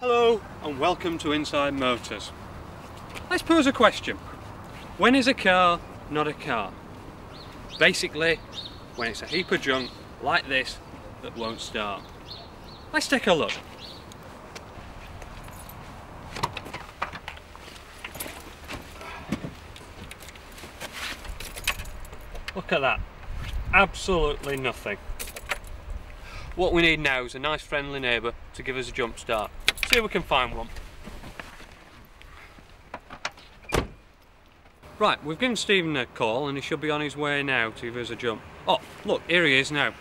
Hello and welcome to Inside Motors. Let's pose a question. When is a car not a car? Basically, when it's a heap of junk like this that won't start. Let's take a look. Look at that. Absolutely nothing. What we need now is a nice friendly neighbour to give us a jump start. See if we can find one. Right, we've given Stephen a call and he should be on his way now to give us a jump. Oh, look, here he is now.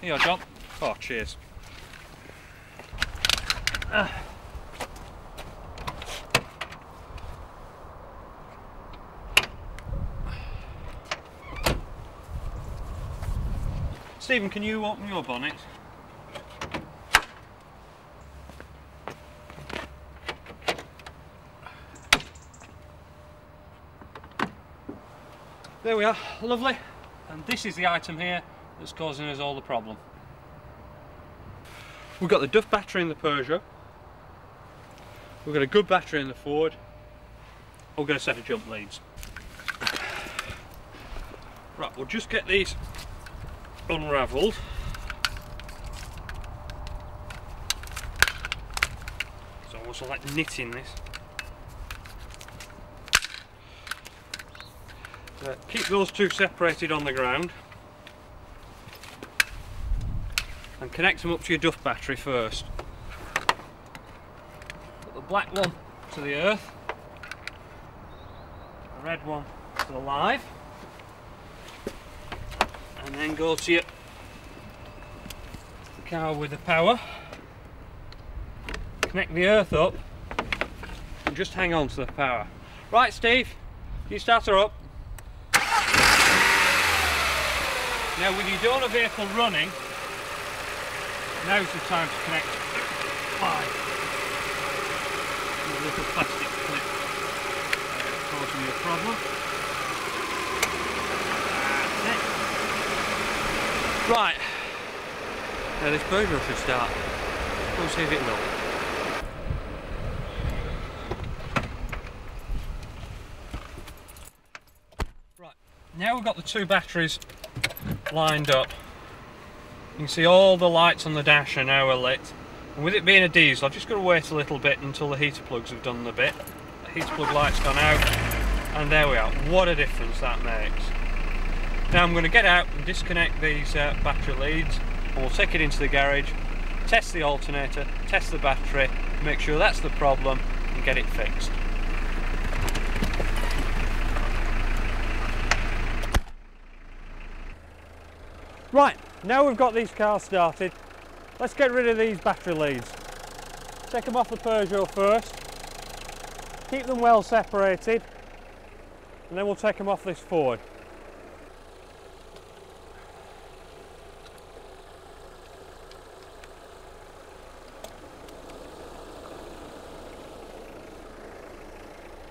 Here you are, John. Oh, cheers. Ah. Stephen, can you open your bonnet? There we are, lovely. And this is the item here that's causing us all the problem. We've got the Duff battery in the Peugeot. We've got a good battery in the Ford. We've got a set of jump leads. Right, we'll just get these unravelled. It's almost like knitting this. Uh, keep those two separated on the ground and connect them up to your Duff battery first. Put the black one to the earth, the red one to the live and then go to your car with the power. Connect the earth up. And just hang on to the power. Right Steve you start her up. Now with your donor vehicle running now's the time to connect. A little plastic clip. Causing me a problem Right, now this Peugeot should start. We'll see if it will. Right, now we've got the two batteries lined up. You can see all the lights on the dash are now lit. And with it being a diesel, I've just got to wait a little bit until the heater plugs have done the bit. The heater plug light's gone out, and there we are. What a difference that makes. Now I'm going to get out and disconnect these uh, battery leads we'll take it into the garage, test the alternator, test the battery, make sure that's the problem and get it fixed. Right, now we've got these cars started, let's get rid of these battery leads. Take them off the Peugeot first, keep them well separated, and then we'll take them off this Ford.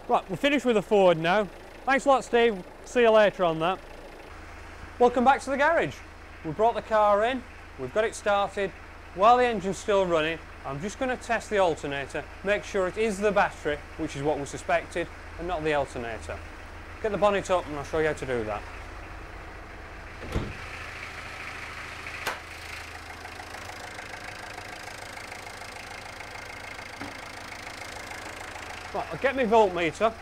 Right, we're finished with the Ford now. Thanks a lot, Steve. See you later on that. Welcome back to the garage. We brought the car in, we've got it started. While the engine's still running, I'm just going to test the alternator, make sure it is the battery, which is what we suspected, and not the alternator. Get the bonnet up and I'll show you how to do that. Right, I'll get my voltmeter.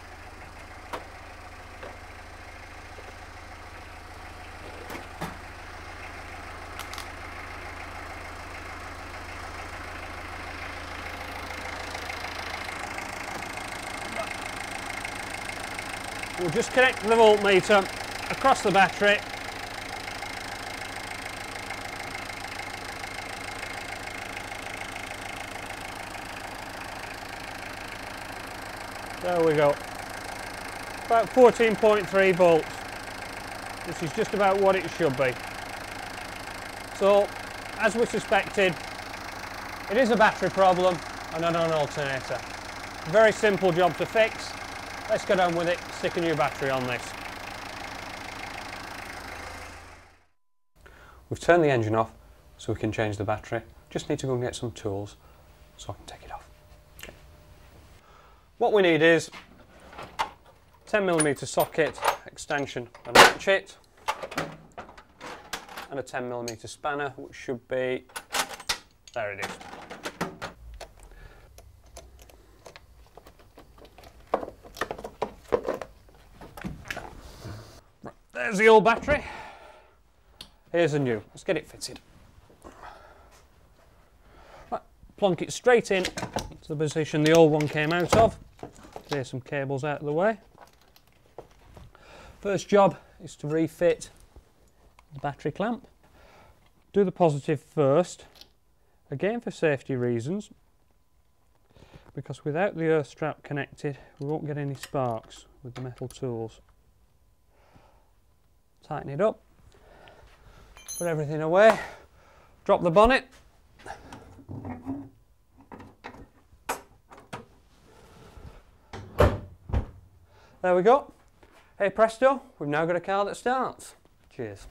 We'll just connect the voltmeter across the battery There we go. About 14.3 volts. This is just about what it should be. So, as we suspected, it is a battery problem and not an alternator. Very simple job to fix. let's get on with it, stick a new battery on this. We've turned the engine off so we can change the battery. Just need to go and get some tools so I can take it off. What we need is 10mm socket, extension and ratchet and a 10mm spanner which should be, there it is. There's the old battery. Here's the new. Let's get it fitted. Right, plonk it straight in to the position the old one came out of. Clear some cables out of the way. First job is to refit the battery clamp. Do the positive first, again for safety reasons, because without the earth strap connected we won't get any sparks with the metal tools tighten it up, put everything away, drop the bonnet. There we go. Hey presto, we've now got a car that starts. Cheers.